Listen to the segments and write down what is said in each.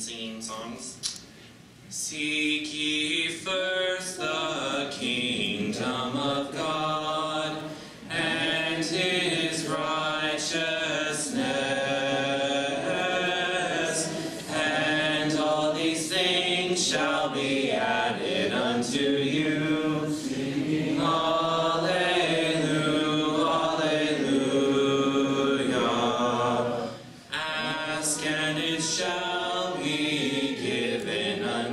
singing songs. Seek ye first the kingdom of God and his righteousness, and all these things shall be added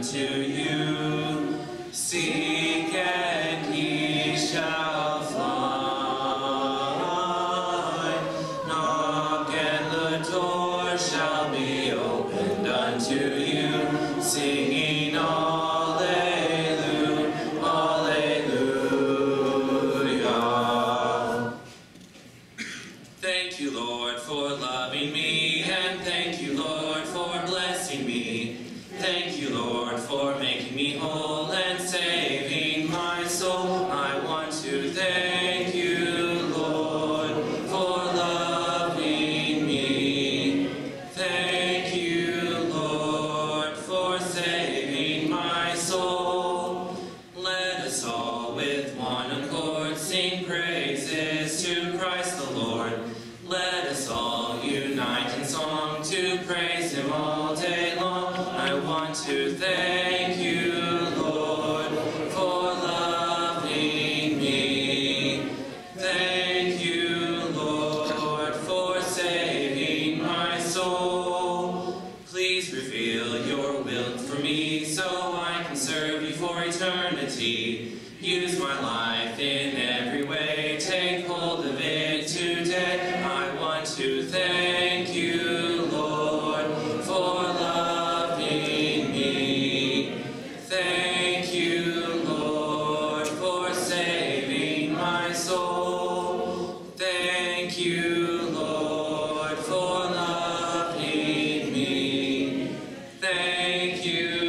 unto you. Seek and ye shall find. Knock and the door shall be opened unto you. Singing Alleluia, Alleluia. Thank you, Lord, for loving me, for making me whole and saving my soul. I want to thank you, Lord, for loving me. Thank you, Lord, for saving my soul. Let us all with one accord sing praises to Christ the Lord. Let us all unite in song to praise Him all day long. I want to thank for eternity. Use my life in every way, take hold of it today. I want to thank you, Lord, for loving me. Thank you, Lord, for saving my soul. Thank you, Lord, for loving me. Thank you.